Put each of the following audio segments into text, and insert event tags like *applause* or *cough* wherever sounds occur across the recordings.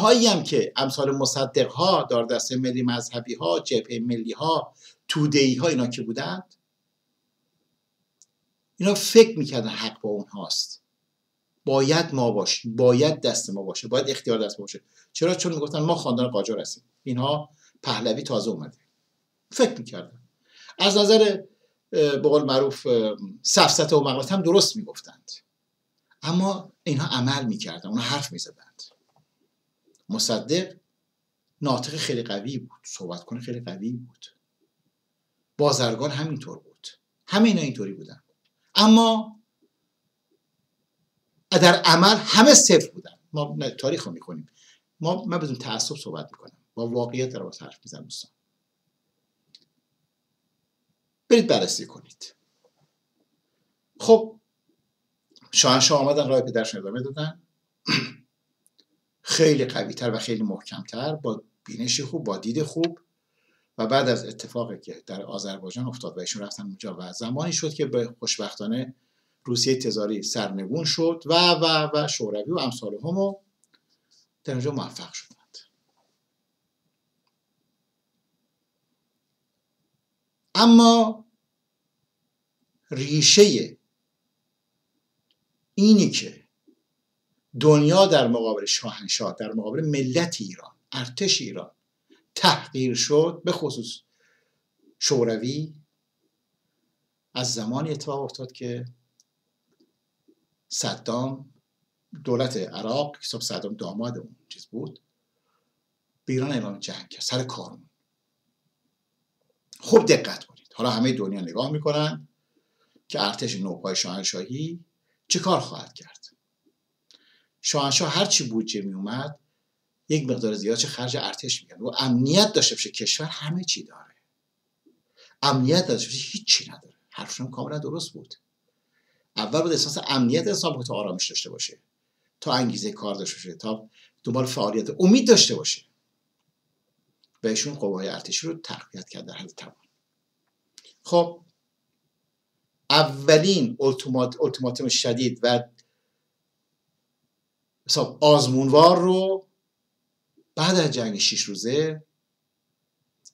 اینهایی هم که امثال مصدق ها دار دسته ملی مذهبی ها جبهه ملی ها تودهی ها اینا که بودند؟ اینا فکر می‌کردن حق با اونهاست. باید ما باشیم باید دست ما باشه باید اختیار دست ما باشه. چرا؟ چون می‌گفتن ما خاندان قاجار هستیم. اینها پهلوی تازه اومده. فکر می‌کردن. از نظر به قول معروف سفسته و مقالت هم درست می‌گفتند. اما اینها عمل می‌کردن اونها حرف می‌زدند. مصدق ناطق خیلی قوی بود صحبت کنه خیلی قوی بود. بازرگان همینطور بود. همه اینا اینطوری بودن. اما در عمل همه صفر بودن. ما تاریخ رو می‌کنیم ما من بدون تعصب صحبت می‌کنم. با واقعیت در حرف می‌زنم دوستان. برید بررسی کنید. خب شاهنشاه آمدن راه پدرشون ادامه دادن. *clears throat* خیلی قویتر و خیلی محکمتر با بینش خوب با دید خوب. و بعد از اتفاقی که در آذربایجان افتاد و ایشون رفتن اونجا و زمانی شد که به خوشبختانه روسیه تزاری سرنگون شد و و و شوروی و امثال هم در اونجا موفق شدند. اما ریشه اینی که دنیا در مقابل شاهنشاه در مقابل ملت ایران ارتش ایران تحقیر شد به خصوص شوروی از زمانی اتفاق افتاد که صدام دولت عراق که صدام داماد اون چیز بود به ایران اعلام جنگ کرد سر کارمون خوب دقت کنید. حالا همه دنیا نگاه می‌کنن که ارتش نوپای شاهنشاهی چه کار خواهد کرد؟ شاهنشاه هرچی بودجه می اومد یک مقدار زیاد چه خرج ارتش میگن و امنیت داشته باشه کشور همه چی داره. امنیت داشته باشه هیچی نداره. حرفشون کاملا درست بود. اول بود احساس امنیت انسان تا آرامش داشته باشه. تا انگیزه کار داشته باشه تا دنبال فعالیت امید داشته باشه. بهشون قوای ارتشی رو تقویت کرد در حد توان خب اولین التیماتوم شدید و آزمونوار رو بعد از جنگ شیش روزه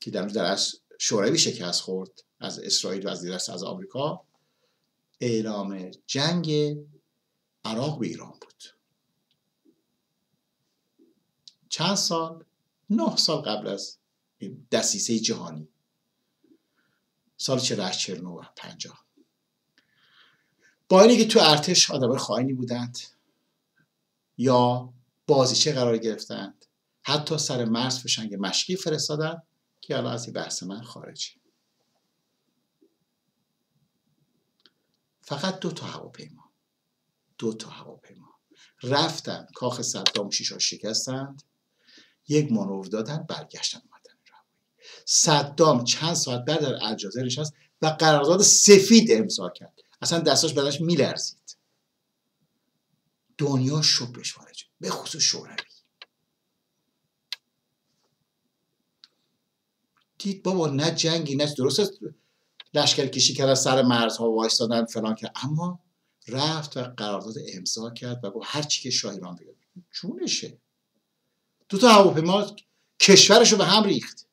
که در در شوروی شکست خورد از اسرائیل و از دیرست از آمریکا اعلام جنگ عراق به ایران بود. چند سال؟ نه سال قبل از دسیسه جهانی. سال 48 49 و 50 با اینی که تو ارتش آدمای خائنی بودند. یا بازیچه قرار گرفتند. حتی سر مرز فشنگ مشکی فرستادن که الان از این بحث من خارجی. فقط دو تا هواپیما. دو تا هواپیما. رفتن کاخ صدام شیشا شکستند. یک مانور دادن برگشتن اومدن صدام چند ساعت بعد در الجزایر نشست و قرارداد سفید امضا کرد. اصلا دستاش بدنش میلرزید. دنیا شکرش شد به خصوص شوروی. دید بابا نه جنگی نه درست لشکر کشی کرد سر مرزها وایستادن فلان که. اما رفت و قرارداد امضا کرد و گفت هر چی که شاه ایران بگه. چونشه دو تا هواپیما کشورش رو به هم ریخت.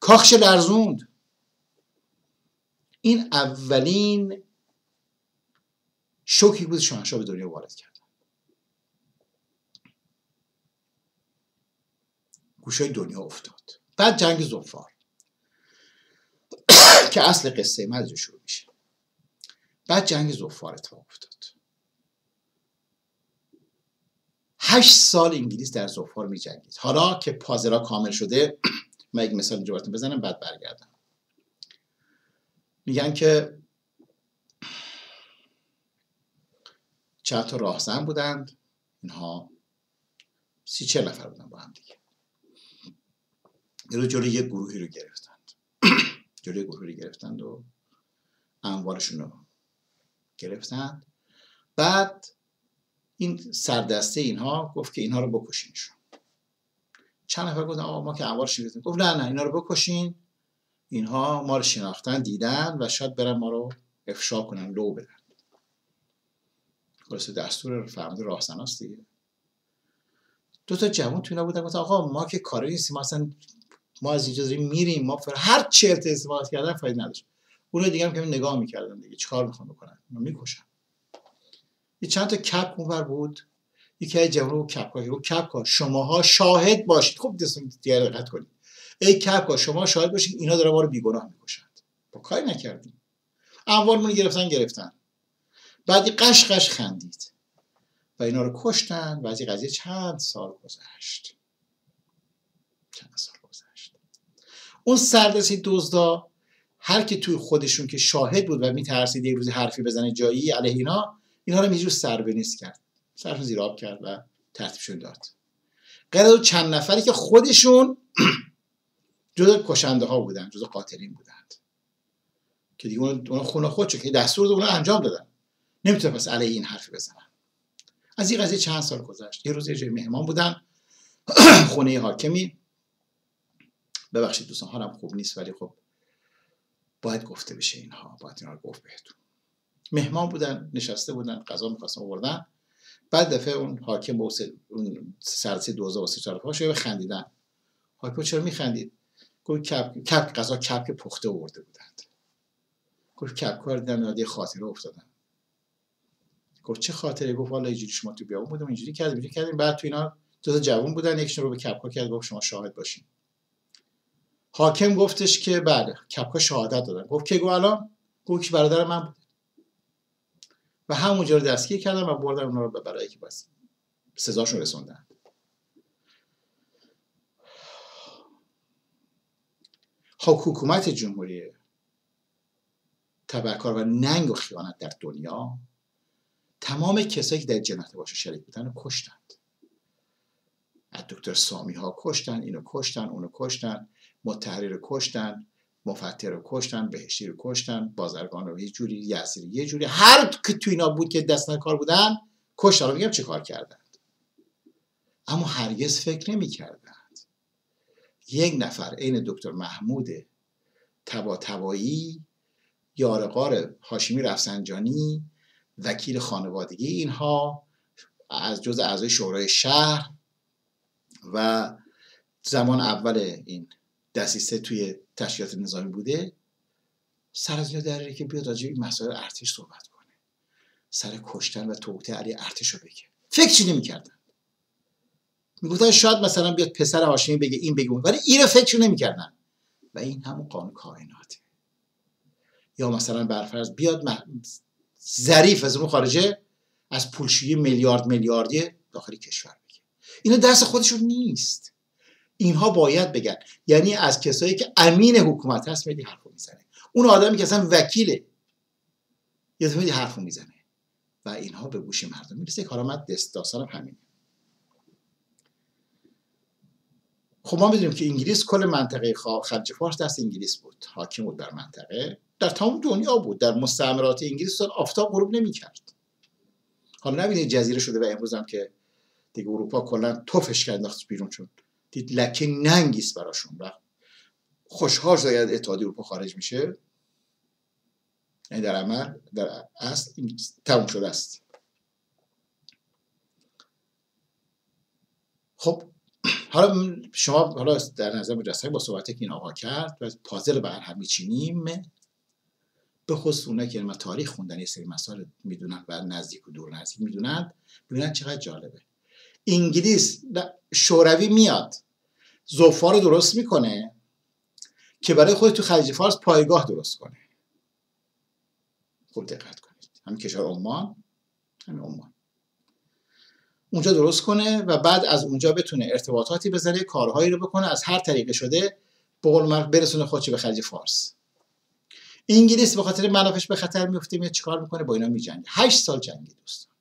کاخش لرزوند. این اولین شوکی بود شاهنشاه به دنیا وارد کرد. گوشای دنیا افتاد. بعد جنگ زفار *coughs* که اصل قصه من شروع میشه. بعد جنگ زفار اتفاق افتاد. هشت سال انگلیس در زفار می جنگید حالا که پازرا کامل شده *coughs* من یک مثال اینجا بزنم بعد برگردم. میگن که چند تا راهزن بودند. اینها سی چه نفر بودن با هم دیگه. رو جلوی یک گروهی رو گرفتند. *clears throat* جلوی گروهی رو گرفتند و اموالشون رو گرفتند. بعد این سردسته اینها گفت که اینها رو بکشینشون. چند نفر گفتن آقا ما که اموالش گرفتیم گفت نه نه اینا رو بکشین. اینها ما رو شناختن دیدن و شاید برن ما رو افشا کنن لو بدن. خلاصه دستور فرمانده راهزناست دیگه. دو تا جوان تو اینا بودن گفتن آقا ما که کاری نیستیم اصلا ما از اینجا داریم میریم ما فر... هر چرت استفاده کردن فایده نداشت. اون دیگه هم که نگاه می‌کردن دیگه چیکار می‌خوان بکنن؟ می‌کشن. یه چند تا کپ اونور بود. یکی از جوان رو کپ کار کپ کار شماها شاهد باشید. خب دیگه دقت کنید. ای کپ کار شما شاهد باشید. اینا دارن ما رو بیگناه می‌کشند. با کاری نکردیم. اموالمون گرفتن گرفتن. بعدی قش قش خندید. و اینا رو کشتن. و از این قضیه چند سال گذشت. چند سال؟ اون سردستی دزدا هر کی توی خودشون که شاهد بود و میترسید یک روزی حرفی بزنه جایی علیه اینا اینها رو میجور سر نیست کرد. سرشون زیر آب کرد و ترتیبشون داد. غیر چند نفری که خودشون *clears throat* جزء کشنده ها بودن جزء قاتلین بودند. که دیگه اون خونه خودشو که دستور اون انجام دادن. نمی‌تونه پس علیه این حرفی بزنن. از این قضیه چند سال گذشت. یه روز یه مهمان بودن *clears throat* خونه حاکمی. ببخشید دوستان حالم خوب نیست ولی خب باید گفته بشه اینها باید اینا رو گفت بهتون. مهمان بودن نشسته بودن غذا می‌خواستن آوردن. بعد دفعه اون حاکم با اون سرسی دوزا واسه چهار پاشو خندیدن حاکم چرا میخندید؟ گفت کپ کپ غذا کپ پخته آورده بودند. گفت کپ کار دیدن یاد خاطره افتادن. گفت چه خاطره؟ گفت والا اینجوری شما تو بیابون بودم اینجوری کردیم اینجوری کردیم. بعد تو اینا دو جوون بودن یکیشون رو به کپکا کرد گفت شما شاهد باشین. حاکم گفتش که بله کپکا شهادت دادن. گفت که الان گفت که برادر من بود. و همونجا رو دستگیر کردن و بردن اونا رو برای که بس سزاشون رسوندن. حکومت جمهوری تبرکار و ننگ و خیانت در دنیا تمام کسایی که در جنایت باشه شریک بودن رو کشتند. از دکتر سامی ها کشتن اینو کشتن اونو کشتن. متحری رو کشتن مفتح رو کشتن بهشتی رو کشتن بازرگان رو یه جوری یزدی یه جوری. هر که تو اینا بود که دست کار بودن کشتن. رو میگم چه کار کردند اما هرگز فکر نمی کردند یک نفر عین دکتر محمود تبا تبایی یارقار هاشمی رفسنجانی وکیل خانوادگی اینها از جز اعضای شورای شهر و زمان اول این دسیسه توی تشکیلات نظامی بوده سر از داره که بیاد راجع مسائل ارتش صحبت کنه. سر کشتن و توقیت علی ارتش رو بگه. فکر چی نمی‌کردن؟ می‌گفتن شاید مثلا بیاد پسر هاشمی بگه این بگه ولی این رو فکر نمی‌کردن. و این همون قانون کائناته. یا مثلا برفرض بیاد ظریف از اون خارجه از پولشویی میلیارد میلیاردی داخل کشور بگه. اینا دست خودشون نیست. اینها باید بگن. یعنی از کسایی که امین حکومت هست میدی حرفو می‌زنه. اون آدمی که اصلا وکیله یه میدی حرفو می‌زنه. و اینها به گوش مردم می‌رسه. کارآمد دست داستان همینه. خب ما می‌دونیم که انگلیس کل منطقه خلیج فارس دست انگلیس بود. حاکم بود در منطقه. در تمام دنیا بود. در مستعمرات انگلیس آفتاب غروب نمی‌کرد. حالا نبینید جزیره شده و امروز هم که دیگه اروپا کلا توفش کرد بیرون چون دید لکه ننگیست براشون و خوشحال شاید اتحادیه اروپا خارج میشه. یعنی در عمل در اصل تموم شده است. خب حالا شما حالا در نظر مجسمه با صحبتی که این آقا کرد و پازل بر هم میچینیم به خصوص اونایی که ما تاریخ خوندن یه سری مسائل می‌دونن و نزدیک و دور نزدیک می‌دونن ببینن چقدر جالبه. انگلیس شوروی میاد. زوفا رو درست می‌کنه که برای خود تو خلیج فارس پایگاه درست کنه. خوب دقت کنید. همین کشور عمان همین عمان. اونجا درست کنه و بعد از اونجا بتونه ارتباطاتی بزنه کارهایی رو بکنه از هر طریقه شده به برسونه خودش به خلیج فارس. انگلیس به خاطر منافش به خطر میفته میاد چیکار می‌کنه؟ با اینا میجنگه. هشت سال جنگی دوستان.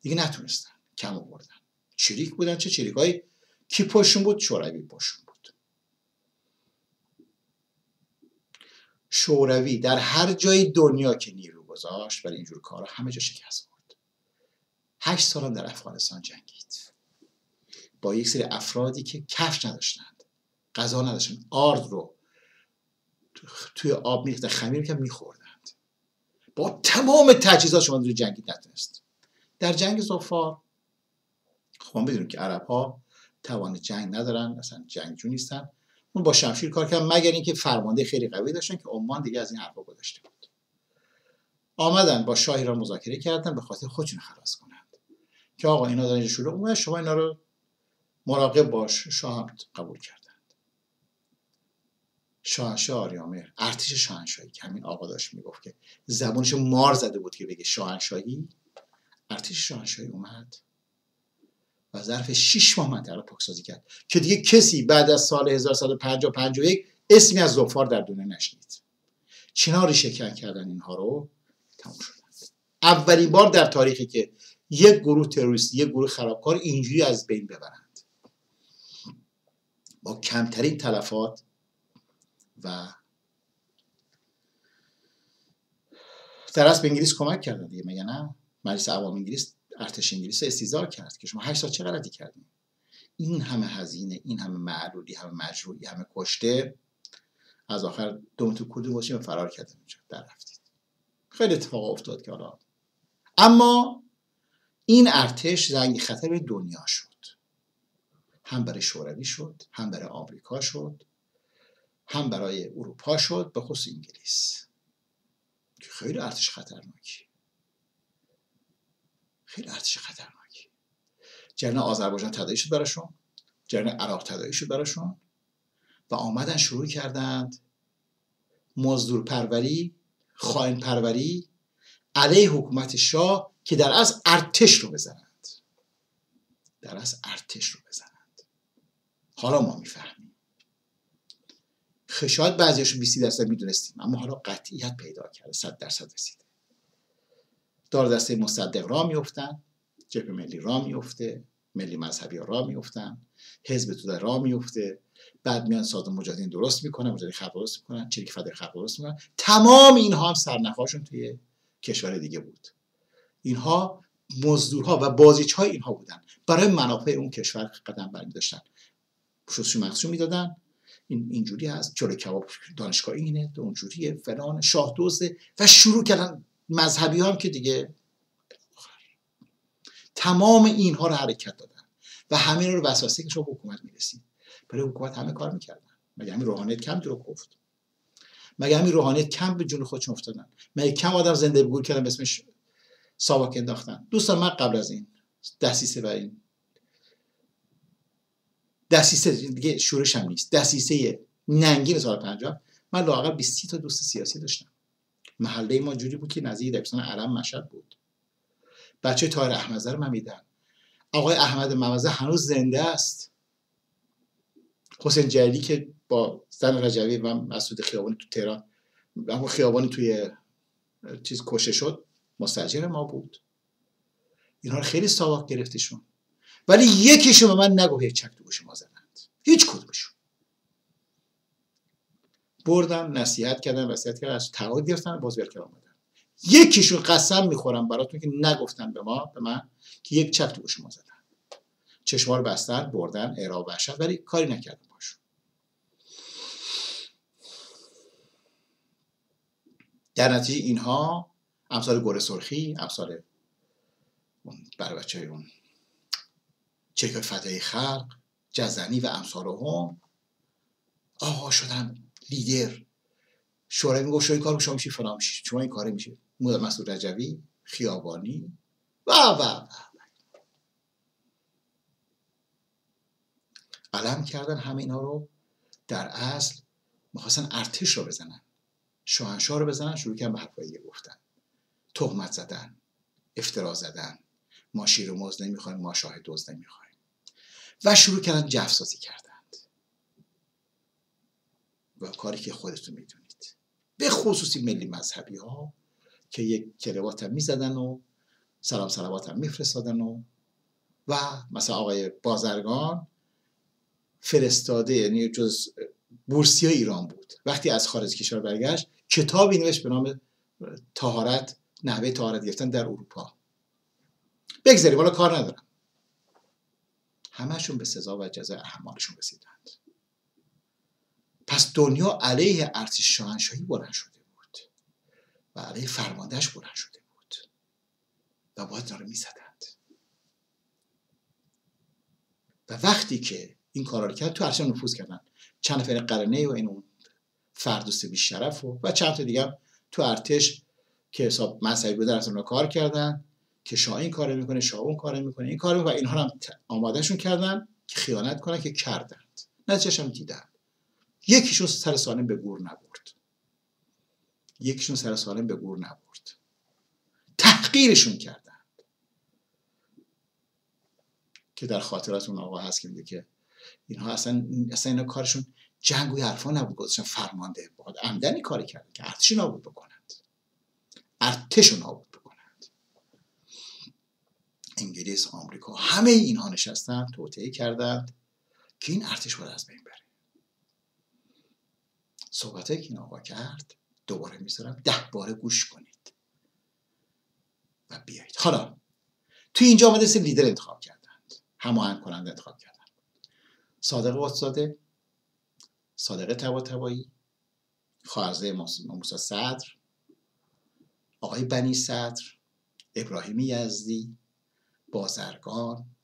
دیگه نتونستن. کم آوردن. چریک بودن چه چریکایی کی پشون بود؟ شوروی پشون بود. شوروی در هر جای دنیا که نیرو گذاشت برای اینجور کارا همه جا شکست بود هشت سال در افغانستان جنگید. با یک سری افرادی که کفش نداشتند غذا نداشتند آرد رو توی آب میریخت خمیر که میخوردند. با تمام تجهیزات شما روی جنگی نتونست در جنگ زفار خب می‌دونیم که عرب ها توان جنگ ندارن اصلا جنگجو نیستن. اون با شمشیر کار کردن مگر اینکه فرمانده خیلی قوی داشتن که عمان دیگه از این حرفا گذشته بود. آمدن با شاه ایران مذاکره کردن به خاطر خودشون خلاص کنند. که آقا اینا دارن شروع اومد شما اینا رو مراقب باش شاه هم قبول کردند. شاهنشاه آریامر ارتش شاهنشاهی که همین آقا داشت می‌گفت که زبانش مار زده بود که بگه شاهنشاهی. ارتش شاهنشاهی اومد. ظرف 6 ماه منطقه رو پاکسازی کرد. که دیگه کسی بعد از سال 1150 51 اسمی از زفار در دنیا نشنید. چینا ریشه کردن اینها رو تموم شدن اولین بار در تاریخی که یک گروه تروریستی یک گروه خرابکار اینجوری از بین ببرند. با کمترین تلفات و در به انگلیس کمک کردن دیگه مگه نه؟ مجلس عوام انگلیس ارتش انگلیس استیزار کرد که شما هشت سال چه غلطی کردین؟ این همه هزینه این همه معلولی همه مجروحی همه کشته از آخر دوم تو کدوم باشیم فرار کردیم در رفتید. خیلی اتفاق افتاد که حالا. اما این ارتش زنگ خطر دنیا شد. هم برای شوروی شد هم برای آمریکا شد هم برای اروپا شد به خصوص انگلیس. که خیلی ارتش خطرناکی. خیلی ارتش خطرناکی. جرن آذربایجان تدایی شد براشون. جرن عراق تدایی شد براشون. و آمدن شروع کردند. مزدور پروری خائن پروری علیه حکومت شاه که در از ارتش رو بزنند. در از ارتش رو بزنند. حالا ما می‌فهمیم. شاید بعضیش 20 درصد می‌دونستیم اما حالا قطعیت پیدا کرده صد درصد رسیده. دار دسته مصدق را میفتن جبهه ملی را میفته ملی مذهبی را میفتن حزب توده را میفته بعد میان ساده مجاهدین درست می‌کنن مجاهدین خلق درست می‌کنن چریک فدر خلق درست می‌کنن. تمام اینها هم سرنخاشون توی کشور دیگه بود. اینها مزدورها و بازیچ های اینها بودن. برای منافع اون کشور قدم برمی داشتن شستشو مخصوص می‌دادن. این اینجوری هست. جلو کباب دانشگاه اینه اونجوریه فلان شاه دوزه و شروع کردن مذهبی هم که دیگه تمام اینها رو حرکت دادن و همین رو وسوسه که شما حکومت می‌رسید. برای حکومت همه کار می‌کردن. مگه همین روحانیت کم رو گفت؟ مگه همین روحانیت کم به جون خودشون افتادن؟ مگه کم آدم زنده بگور کردن به اسمش ساواک انداختن؟ دوستان من قبل از این دستیسه و این دستیسه دیگه شورش هم نیست. دستیسه ننگین سال 50 من لاقل 20 تا دوست سیاسی داشتم. محله ما جوری بود که نزدیک دبستان علم مشهد بود. بچه تایر احمدزه رو من میدن آقای احمد ممزه هنوز زنده است. حسین جلیلی که با زن رجوی و مسعود خیابانی تو تهران و خیابانی توی چیز کشه شد مستجر ما بود. اینها رو خیلی ساواک گرفتشون. ولی یکیشون به من نگو هیچ چک تو گوش ما زدند. هیچ کدومشون. بردم نصیحت کردن وصیت کردن از تعهد گرفتن باز بیار آمدن یکیشون قسم می‌خورم براتون که نگفتن به ما به من که یک چک تو گوش ما زدن. چشما رو بستن بردن اعراب وحشت ولی کاری نکردم باشون در نتیجه اینها امثال گل سرخی امثال برای بچه اون چک فدای خلق جزنی و امثال هم آقا شدن لیدر. شورای می‌گفت شما این کار شما میشی فلان میشی شما این کاره میشه. مسعود رجوی خیابانی. و و و علم کردن همه اینا رو در اصل می‌خواستن ارتش رو بزنن. شاهنشاه رو بزنن شروع کردن به حرفایی گفتن. تهمت زدن افترا زدن. ما شیر و موز نمی‌خوایم ما شاه دوز نمی‌خوایم. و شروع کردن جفسازی کردند و کاری که خودتون می‌دونید. به خصوصی ملی مذهبی ها که یک کلوات هم می‌زدن و سلام سلامات هم میفرستادن و و مثلا آقای بازرگان فرستاده یعنی جز بورسی ایران بود. وقتی از خارج کشور برگشت کتابی نوشت به نام تهارت نحوه تهارت گرفتن در اروپا. بگذاریم حالا کار ندارم. همشون به سزا و جزای احمالشون رسیدند. پس دنیا علیه ارتش شاهنشاهی بلند شده بود و علیه فرماندهش بلند شده بود و باید داره می‌زدند و وقتی که این کارا رو کرد تو ارشد نفوذ کردن. چند نفر قرنه و این اون فردوس بیشرف و, و چند تا دیگه تو ارتش که حساب مذهبی بودن از کار کردن که شاه این کار می‌کنه شاه اون کار می‌کنه این کار و اینها هم آمادهشون کردن که خیانت کنن که کردند. نتیجهش هم دیدن. یکیشون سر سالم به گور نبرد. یکیشون سر سالم به گور نبرد. تحقیرشون کردند. که در خاطرات اون آقا هست که میگه که اینها اصلا اصلا اینا کارشون جنگ و حرفا نبود. گذاشتن فرمانده بود عمدنی کاری کردن که ارتش نابود بکنند. ارتش نابود بکنند. انگلیس آمریکا همه اینها نشستن توطئه کردند که این ارتش باید از بین بره. صحبته که این آقا کرد دوباره می‌ذارم ده باره گوش کنید. و بیایید. حالا تو اینجا آمده سه لیدر انتخاب کردند. هماهنگ کننده انتخاب کردند. صادق واتزاده صادق تبا تبایی خواهرزه موسا صدر آقای بنی صدر ابراهیم یزدی بازرگان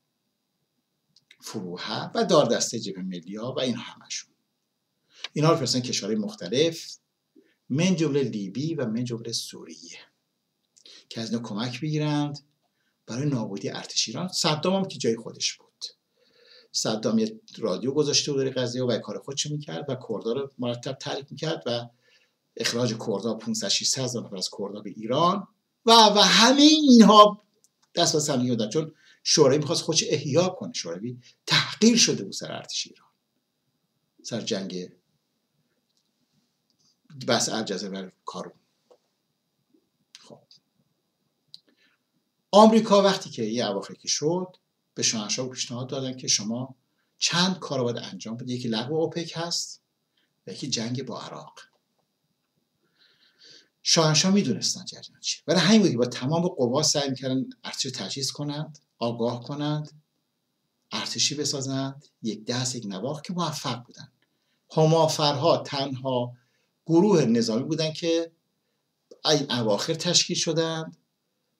فروها و داردسته جبه ملیا و این همشون. اینا رو فرستن کشورهای مختلف من جمله لیبی و من جمله سوریه که از اینا کمک بگیرند برای نابودی ارتش ایران. صدام هم که جای خودش بود. صدام یه رادیو گذاشته بود قضیه و کار خودش می‌کرد و کردا رو مرتب تعریف می‌کرد و اخراج کردا 500 600 هزار نفر از کردا به ایران و و همه اینها دست به سمی بودن چون شوروی می‌خواست خودش احیا کنه. شوروی تحقیر شده بود سر ارتش ایران. سر جنگ بس الجزایر کارون خب. آمریکا وقتی که یه اواخر که شد به شاهنشاه پیشنهاد دادن که شما چند کار باید انجام بدید یکی لغو اوپک هست و یکی جنگ با عراق. شاهنشاه می‌دونستن جریان چیه. برای همین بود با تمام قوا سعی می‌کردن ارتش تجهیز کنند آگاه کنند ارتشی بسازند. یک دست یک نواخ که موفق بودن. همافرها تنها گروه نظامی بودن که اواخر تشکیل شدند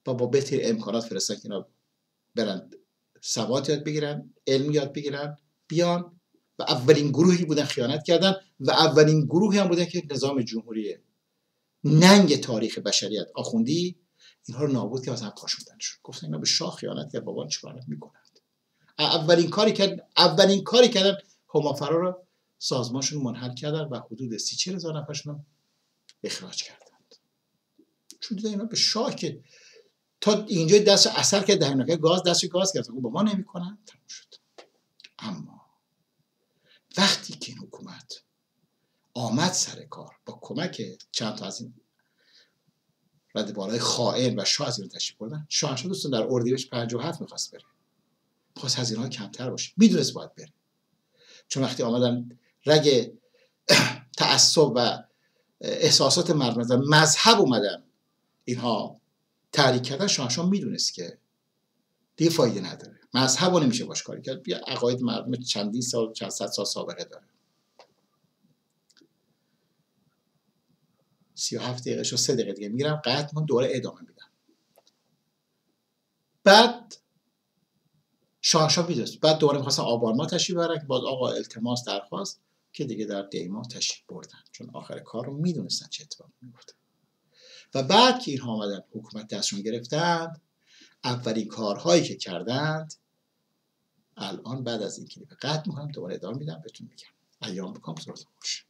و با بهتر امکانات فرستن که اینا برن سواد یاد بگیرن علم یاد بگیرن بیان و اولین گروهی بودن خیانت کردن و اولین گروهی هم بودن که نظام جمهوری ننگ تاریخ بشریت آخوندی اینها رو نابود که از هم پاشوندنشون گفتن اینا به شاه خیانت کرد بابا چیکار می‌کنند؟ اولین کاری کرد اولین کاری کردن همافرا رو سازمانشون منحل کردن و حدود سی چهل هزار نفرشون اخراج کردند چون دیدن اینا به شاه که تا اینجا دست اثر که در گاز دست گاز کرد با ما نمی‌کنن تموم شد. اما وقتی که این حکومت آمد سر کار با کمک چند تا از این رد بالای خائن و شاه از این تشریف بردن شاهنشاه دوستان در اردیبهشت 57 می‌خواست بره. می‌خواست هزینه کمتر باشه. می‌دونست باید بره. چون وقتی آمدن رگ *coughs* تعصب و احساسات مردم مذهب اومدن. اینها تحریک کردن شاهنشاه می‌دونست که دیگه فایده نداره. مذهب رو نمیشه باش کاری کرد. بیا عقاید مردم چندین سال چند صد سال سابقه داره. سی و هفت دقیقه شو سه دقیقه دیگه میرم. قطع من دوره ادامه میدم. بعد شاهنشاه می‌دونست. بعد دوره می‌خواستن آبان ما تشریف برن باز آقا التماس درخواست. که دیگه در دیما تشریف بردن. چون آخر کار رو می‌دونستن چه اتفاقی میفته و بعد که اینها آمدن حکومت دستشون گرفتند اولین کارهایی که کردند الان بعد از این کلیپ قطع می‌کنم دوباره ادامه میدم بهتون میگم. ایام بکنم خوش